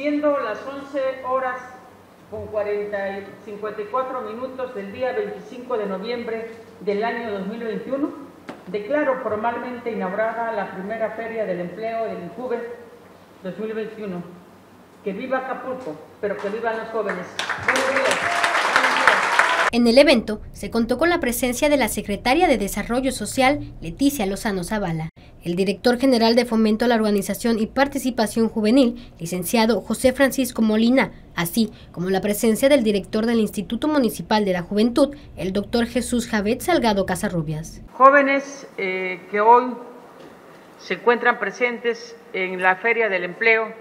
siendo las 11 horas con 40 y 54 minutos del día 25 de noviembre del año 2021, declaro formalmente inaugurada la primera Feria del Empleo del INJUVE 2021. Que viva Acapulco, pero que vivan los jóvenes. Buenos días. En el evento se contó con la presencia de la secretaria de Desarrollo Social, Leticia Lozano Zavala, el director general de Fomento a la Organización y Participación Juvenil, licenciado José Francisco Molina, así como la presencia del director del Instituto Municipal de la Juventud, el doctor Jesús Javet Salgado Casarrubias. Jóvenes eh, que hoy se encuentran presentes en la Feria del Empleo,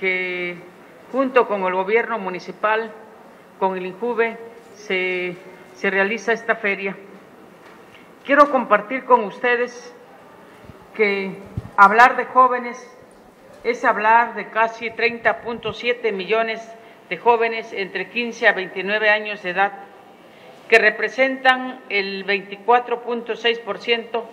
que junto con el gobierno municipal, con el INJUVE, se realiza esta feria. Quiero compartir con ustedes que hablar de jóvenes es hablar de casi 30.7 millones de jóvenes entre 15 a 29 años de edad, que representan el 24.6%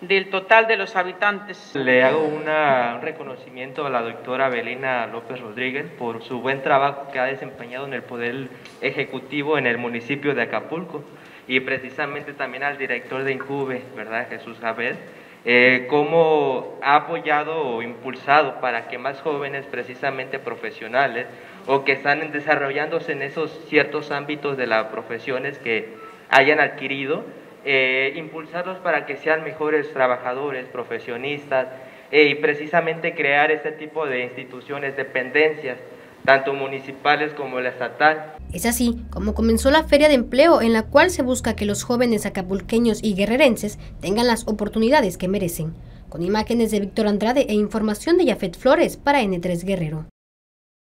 del total de los habitantes. Le hago una, un reconocimiento a la doctora Belina López Rodríguez por su buen trabajo que ha desempeñado en el Poder Ejecutivo en el municipio de Acapulco y precisamente también al director de INCUBE, ¿verdad? Jesús Javier, eh, cómo ha apoyado o impulsado para que más jóvenes, precisamente profesionales, o que están desarrollándose en esos ciertos ámbitos de las profesiones que hayan adquirido, eh, impulsarlos para que sean mejores trabajadores, profesionistas, eh, y precisamente crear este tipo de instituciones, dependencias, tanto municipales como la estatal. Es así como comenzó la Feria de Empleo en la cual se busca que los jóvenes acapulqueños y guerrerenses tengan las oportunidades que merecen. Con imágenes de Víctor Andrade e información de Yafet Flores para N3 Guerrero.